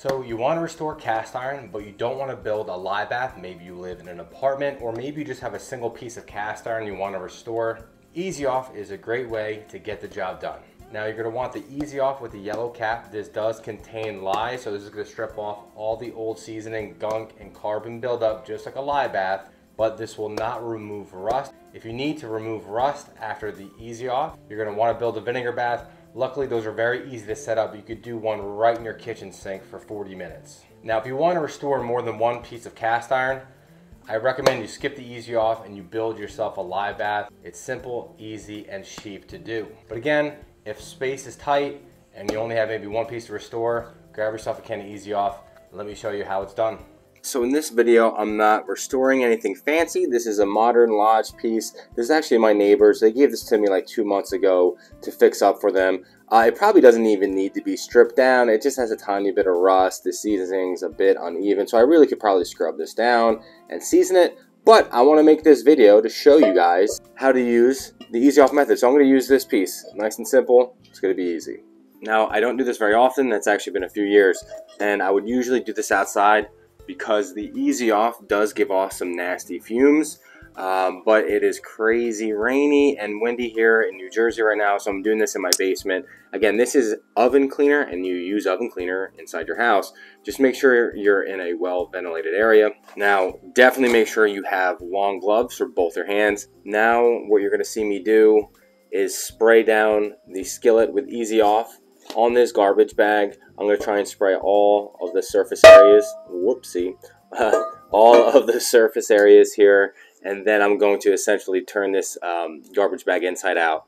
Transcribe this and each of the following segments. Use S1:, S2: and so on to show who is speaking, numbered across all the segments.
S1: So you want to restore cast iron, but you don't want to build a lye bath. Maybe you live in an apartment, or maybe you just have a single piece of cast iron you want to restore. Easy Off is a great way to get the job done. Now you're gonna want the Easy Off with the yellow cap. This does contain lye, so this is gonna strip off all the old seasoning, gunk, and carbon buildup, just like a lye bath, but this will not remove rust. If you need to remove rust after the Easy Off, you're gonna wanna build a vinegar bath. Luckily, those are very easy to set up. You could do one right in your kitchen sink for 40 minutes. Now, if you wanna restore more than one piece of cast iron, I recommend you skip the easy off and you build yourself a lye bath. It's simple, easy, and cheap to do. But again, if space is tight and you only have maybe one piece to restore, grab yourself a can of easy off. Let me show you how it's done. So in this video, I'm not restoring anything fancy. This is a modern lodge piece. This is actually my neighbors. They gave this to me like two months ago to fix up for them. Uh, it probably doesn't even need to be stripped down. It just has a tiny bit of rust. The seasoning's a bit uneven. So I really could probably scrub this down and season it. But I want to make this video to show you guys how to use the easy off method. So I'm going to use this piece. Nice and simple. It's going to be easy. Now, I don't do this very often. That's actually been a few years. And I would usually do this outside because the easy off does give off some nasty fumes. Um, but it is crazy rainy and windy here in New Jersey right now, so I'm doing this in my basement. Again, this is oven cleaner, and you use oven cleaner inside your house. Just make sure you're in a well ventilated area. Now, definitely make sure you have long gloves for both your hands. Now, what you're going to see me do is spray down the skillet with Easy Off on this garbage bag. I'm going to try and spray all of the surface areas. Whoopsie. all of the surface areas here and then I'm going to essentially turn this um, garbage bag inside out.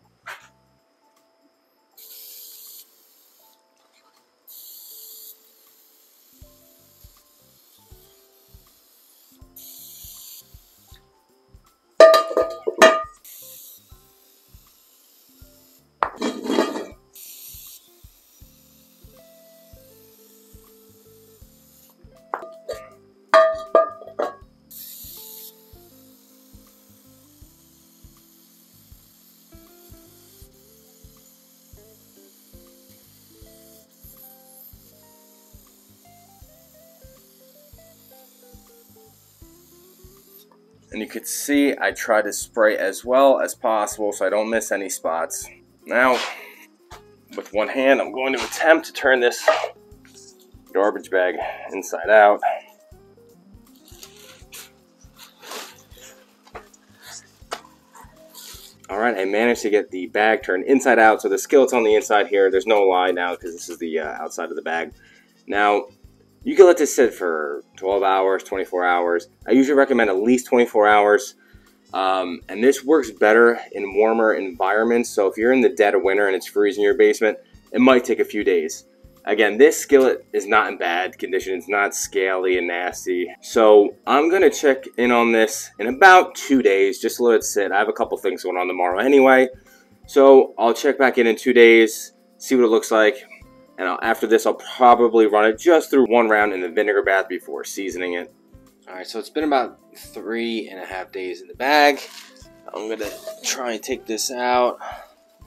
S1: And you can see I try to spray as well as possible so I don't miss any spots. Now, with one hand, I'm going to attempt to turn this garbage bag inside out. All right, I managed to get the bag turned inside out. So the skillet's on the inside here. There's no lye now because this is the uh, outside of the bag. Now, you can let this sit for 12 hours, 24 hours. I usually recommend at least 24 hours. Um, and this works better in warmer environments. So if you're in the dead of winter and it's freezing your basement, it might take a few days. Again, this skillet is not in bad condition. It's not scaly and nasty. So I'm to check in on this in about two days. Just let it sit. I have a couple things going on tomorrow anyway. So I'll check back in in two days, see what it looks like. And I'll, after this, I'll probably run it just through one round in the vinegar bath before seasoning it. Alright, so it's been about three and a half days in the bag. I'm to try and take this out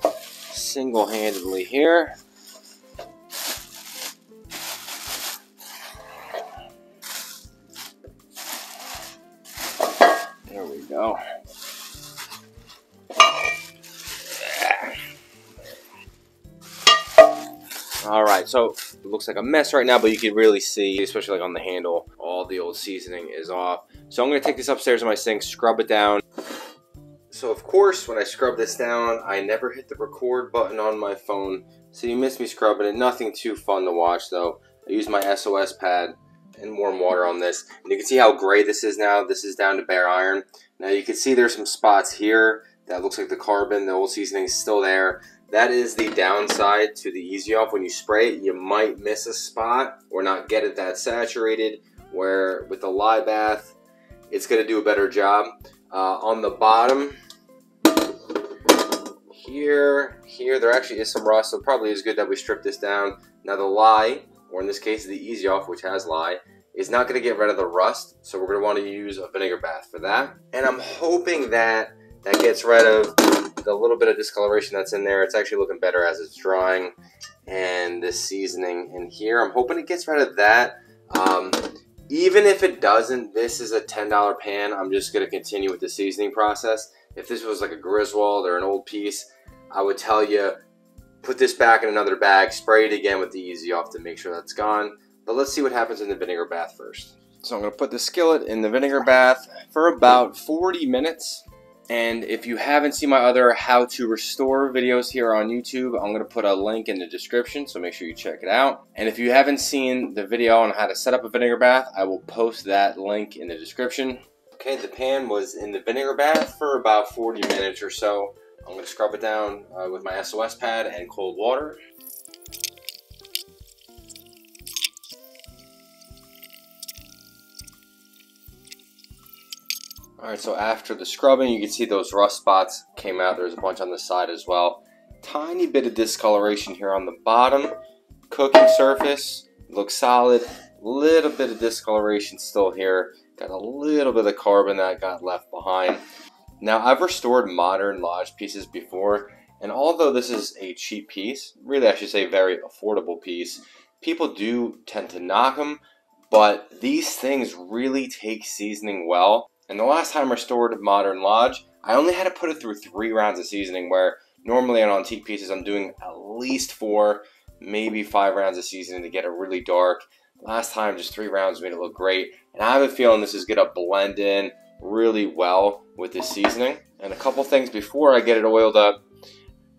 S1: single-handedly here. There we go. All right, so it looks like a mess right now, but you can really see, especially like on the handle, all the old seasoning is off. So I'm gonna take this upstairs in my sink, scrub it down. So of course, when I scrub this down, I never hit the record button on my phone. So you miss me scrubbing it. Nothing too fun to watch though. I use my SOS pad and warm water on this. And you can see how gray this is now. This is down to bare iron. Now you can see there's some spots here that looks like the carbon, the old seasoning is still there. That is the downside to the Easy Off. When you spray it, you might miss a spot or not get it that saturated. Where with the lye bath, it's going to do a better job. Uh, on the bottom, here, here, there actually is some rust, so probably is good that we strip this down. Now the lye, or in this case the Easy Off, which has lye, is not going to get rid of the rust, so we're going to want to use a vinegar bath for that. And I'm hoping that that gets rid of the little bit of discoloration that's in there. It's actually looking better as it's drying. and this seasoning in here. I'm hoping it gets rid of that. Um, even if it doesn't, this is a $10 pan. I'm just going to continue with the seasoning process. If this was like a Griswold or an old piece, I would tell you put this back in another bag, spray it again with the Easy Off to make sure that's gone. But let's see what happens in the vinegar bath first. So I'm to put the skillet in the vinegar bath for about 40 minutes. And if you haven't seen my other how to restore videos here on YouTube, I'm going to put a link in the description, so make sure you check it out. And if you haven't seen the video on how to set up a vinegar bath, I will post that link in the description. Okay, the pan was in the vinegar bath for about 40 minutes or so. I'm going to scrub it down uh, with my SOS pad and cold water. Alright, so after the scrubbing, you can see those rust spots came out. There's a bunch on the side as well. Tiny bit of discoloration here on the bottom. Cooking surface looks solid. Little bit of discoloration still here. Got a little bit of carbon that got left behind. Now, I've restored modern Lodge pieces before, and although this is a cheap piece, really I should say very affordable piece, people do tend to knock them, but these things really take seasoning well. And the last time I restored Modern Lodge, I only had to put it through three rounds of seasoning, where normally on antique pieces I'm doing at least four, maybe five rounds of seasoning to get it really dark. Last time, just three rounds made it look great. And I have a feeling this is going to blend in really well with this seasoning. And a couple things before I get it oiled up.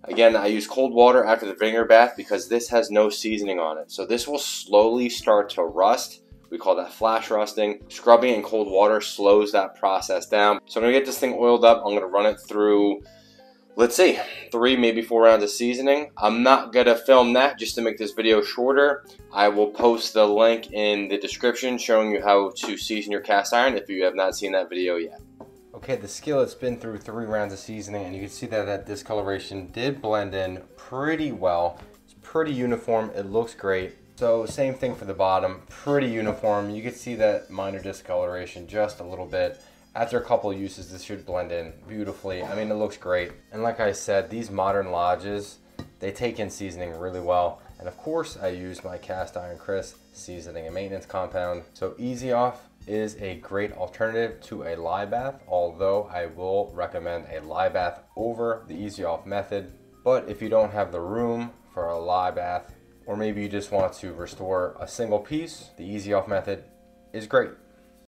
S1: Again, I use cold water after the vinegar bath because this has no seasoning on it. So this will slowly start to rust we call that flash rusting. Scrubbing in cold water slows that process down. So I'm gonna get this thing oiled up. I'm gonna run it through, let's see, three, maybe four rounds of seasoning. I'm not gonna film that just to make this video shorter. I will post the link in the description showing you how to season your cast iron if you have not seen that video yet. Okay, the skillet's been through three rounds of seasoning and you can see that that discoloration did blend in pretty well. It's pretty uniform, it looks great. So same thing for the bottom, pretty uniform. You can see that minor discoloration just a little bit. After a couple uses, this should blend in beautifully. I mean, it looks great. And like I said, these modern lodges, they take in seasoning really well. And of course, I use my cast iron Chris seasoning and maintenance compound. So Easy Off is a great alternative to a lye bath, although I will recommend a lye bath over the Easy Off method. But if you don't have the room for a lye bath, or maybe you just want to restore a single piece, the easy off method is great.